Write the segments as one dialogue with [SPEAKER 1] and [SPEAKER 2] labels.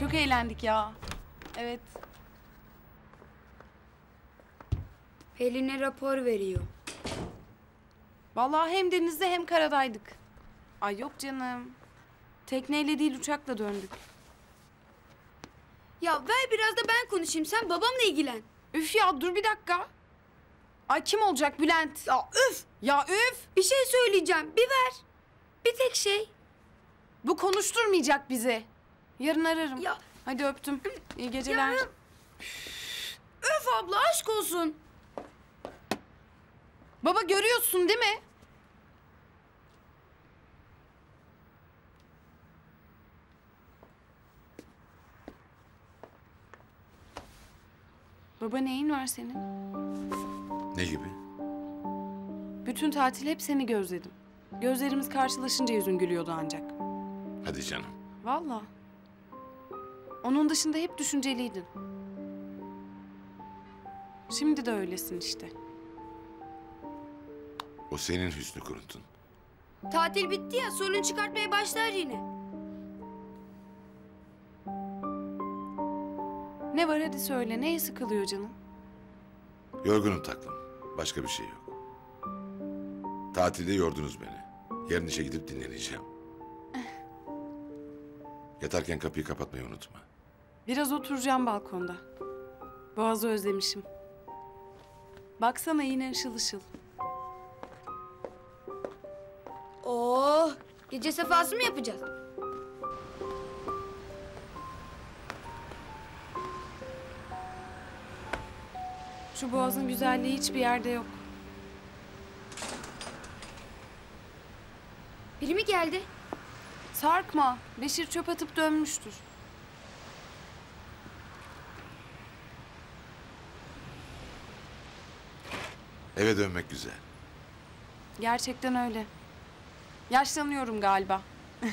[SPEAKER 1] Çok eğlendik ya. Evet.
[SPEAKER 2] Pelin'e rapor veriyor.
[SPEAKER 1] Vallahi hem denizde hem karadaydık. Ay yok canım. Tekneyle değil uçakla döndük.
[SPEAKER 2] Ya ver biraz da ben konuşayım. Sen babamla ilgilen.
[SPEAKER 1] Üf ya dur bir dakika. Ay kim olacak Bülent?
[SPEAKER 2] Ya üf!
[SPEAKER 1] Ya üf!
[SPEAKER 2] Bir şey söyleyeceğim. Bir ver. Bir tek şey.
[SPEAKER 1] Bu konuşturmayacak bizi. Yarın ararım.
[SPEAKER 2] Ya
[SPEAKER 1] Hadi öptüm. İyi geceler.
[SPEAKER 2] Ya- öf abla aşk olsun.
[SPEAKER 1] Baba görüyorsun değil mi? Baba neyin var senin?
[SPEAKER 3] Ne gibi?
[SPEAKER 1] Bütün tatil hep seni gözledim. Gözlerimiz karşılaşınca yüzün gülüyordu ancak.
[SPEAKER 3] Hadi canım.
[SPEAKER 1] Vallahi. Onun dışında hep düşünceliydin. Şimdi de öylesin işte.
[SPEAKER 3] O senin hüsnü kuruntun.
[SPEAKER 2] Tatil bitti ya sorun çıkartmaya başlar yine.
[SPEAKER 1] Ne var hadi söyle. Neye sıkılıyor canım?
[SPEAKER 3] Yorgunum taklım. Başka bir şey yok. Tatilde yordunuz beni. Yarın işe gidip dinleneceğim. Yatarken kapıyı kapatmayı unutma.
[SPEAKER 1] Biraz oturacağım balkonda. Boğazı özlemişim. Baksana yine ışıl ışıl.
[SPEAKER 2] Oo, Oh, gece sefası mı yapacağız?
[SPEAKER 1] Şu boğazın güzelliği hiçbir yerde yok.
[SPEAKER 2] Biri mi geldi?
[SPEAKER 1] Sarkma. Beşir çöp atıp dönmüştür.
[SPEAKER 3] Eve dönmek güzel.
[SPEAKER 1] Gerçekten öyle. Yaşlanıyorum galiba.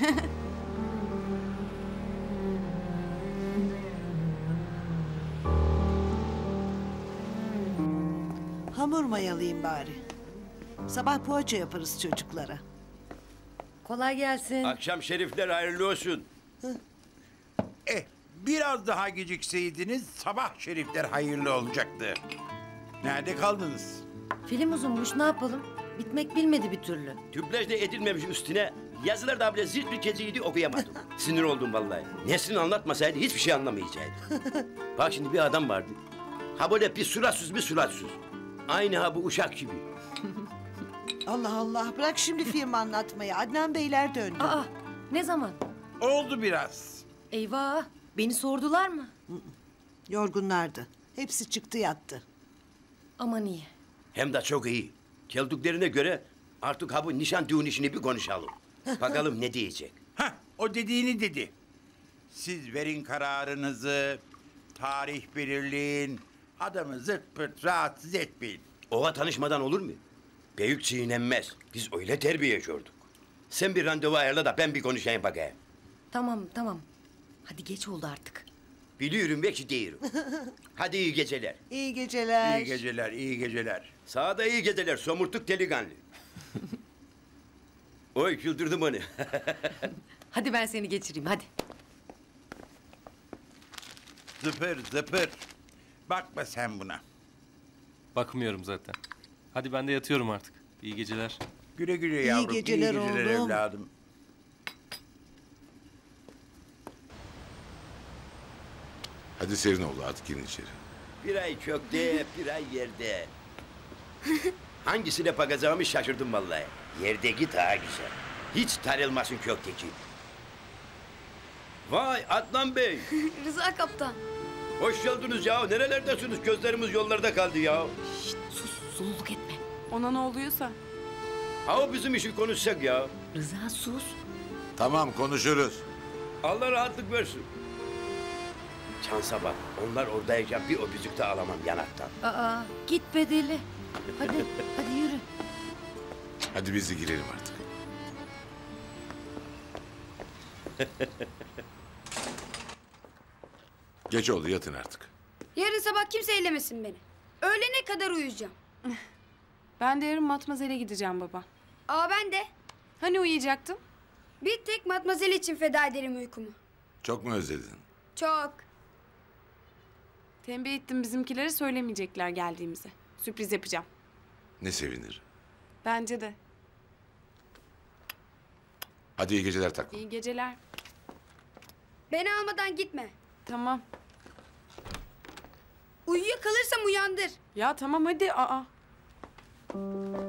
[SPEAKER 4] Hamur mayalayayım bari. Sabah poğaça yaparız çocuklara.
[SPEAKER 5] Kolay gelsin.
[SPEAKER 6] Akşam şerifler hayırlı olsun.
[SPEAKER 7] Eh, biraz daha gecikseydiniz sabah şerifler hayırlı olacaktı. Nerede kaldınız?
[SPEAKER 5] Film uzunmuş ne yapalım? Bitmek bilmedi bir türlü.
[SPEAKER 6] Tüplaj da edilmemiş üstüne. Yazılar da bile zilt bir keziydi okuyamadım. Sinir oldum vallahi. Nesrin anlatmasaydı hiçbir şey anlamayacaktı. Bak şimdi bir adam vardı. Ha böyle bir suratsız bir suratsız. Aynı ha bu uşak gibi.
[SPEAKER 4] Allah Allah bırak şimdi film anlatmayı. Adnan Beyler döndü.
[SPEAKER 5] Aa ne zaman?
[SPEAKER 7] Oldu biraz.
[SPEAKER 5] Eyvah beni sordular mı?
[SPEAKER 4] Yorgunlardı. Hepsi çıktı yattı.
[SPEAKER 5] Aman iyi.
[SPEAKER 6] Hem de çok iyi. Geldiklerine göre artık ha bu nişan düğün işini bir konuşalım. Bakalım ne diyecek.
[SPEAKER 7] Hah, o dediğini dedi. Siz verin kararınızı, tarih belirleyin, adamı zırt pırt rahatsız etmeyin.
[SPEAKER 6] Ova tanışmadan olur mu? Büyük çiğnenmez. Biz öyle terbiye gördük. Sen bir randevu ayarla da ben bir konuşayım bakayım.
[SPEAKER 5] Tamam tamam. Hadi geç oldu artık.
[SPEAKER 6] Biliyorum ve ki değilim. Hadi iyi geceler.
[SPEAKER 4] İyi geceler.
[SPEAKER 7] İyi geceler, iyi geceler.
[SPEAKER 6] Sağda iyi geceler somurtuk delikanlı. Oy güldürdüm onu.
[SPEAKER 5] Hadi ben seni geçireyim hadi.
[SPEAKER 7] Zıpır zıpır. Bakma sen buna.
[SPEAKER 8] Bakmıyorum zaten. Hadi ben de yatıyorum artık. İyi geceler.
[SPEAKER 7] Güle güle
[SPEAKER 4] İyi
[SPEAKER 7] yavrum,
[SPEAKER 4] geceler
[SPEAKER 7] iyi geceler
[SPEAKER 4] oğlum.
[SPEAKER 7] evladım.
[SPEAKER 3] Hadi serin oldu artık girin içeri.
[SPEAKER 6] bir ay kökte, bir ay yerde. Hangisine bakacağımı şaşırdım vallahi. Yerdeki daha güzel. Hiç tarılmasın kökteki. Vay Adnan Bey.
[SPEAKER 2] Rıza kaptan.
[SPEAKER 6] Hoş geldiniz ya. Nerelerdesiniz? Gözlerimiz yollarda kaldı ya.
[SPEAKER 5] Etme.
[SPEAKER 1] Ona ne oluyorsa.
[SPEAKER 6] Ha o bizim işi konuşsak ya.
[SPEAKER 5] Rıza sus.
[SPEAKER 3] Tamam konuşuruz.
[SPEAKER 6] Allah rahatlık versin. Şansa bak. Onlar oradayken bir öpücük de alamam yanaktan.
[SPEAKER 5] Aa git bedeli. Hadi hadi yürü.
[SPEAKER 3] Hadi biz de girelim artık. Geç oldu yatın artık.
[SPEAKER 2] Yarın sabah kimse eylemesin beni. Öğlene kadar uyuyacağım.
[SPEAKER 1] Ben de yarın matmazele gideceğim baba.
[SPEAKER 2] Aa ben de.
[SPEAKER 1] Hani uyuyacaktım?
[SPEAKER 2] Bir tek matmazel için feda ederim uykumu.
[SPEAKER 3] Çok mu özledin?
[SPEAKER 2] Çok.
[SPEAKER 1] Tembih ettim bizimkilere söylemeyecekler geldiğimizi. Sürpriz yapacağım.
[SPEAKER 3] Ne sevinir.
[SPEAKER 1] Bence de.
[SPEAKER 3] Hadi iyi geceler taklım.
[SPEAKER 1] İyi geceler.
[SPEAKER 2] Beni almadan gitme.
[SPEAKER 1] Tamam.
[SPEAKER 2] Uyuya kalırsam uyandır.
[SPEAKER 1] Ya tamam hadi. Aa. Thank you.